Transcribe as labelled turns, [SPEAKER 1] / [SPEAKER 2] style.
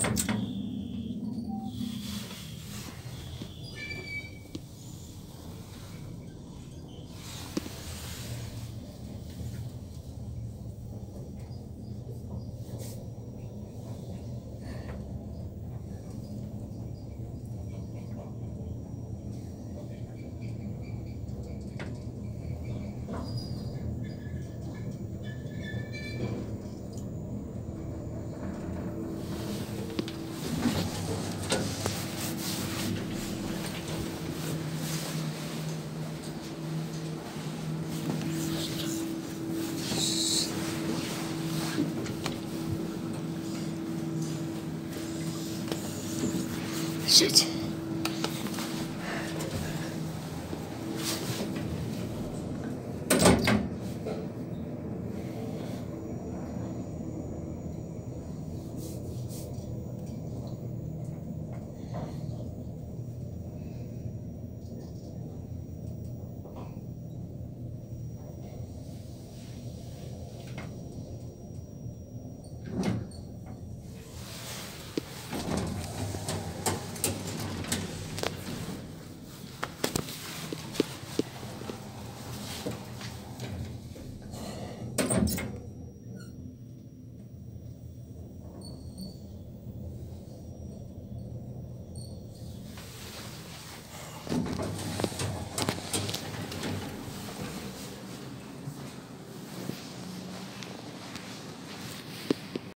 [SPEAKER 1] Thank you. Shit. Thank you.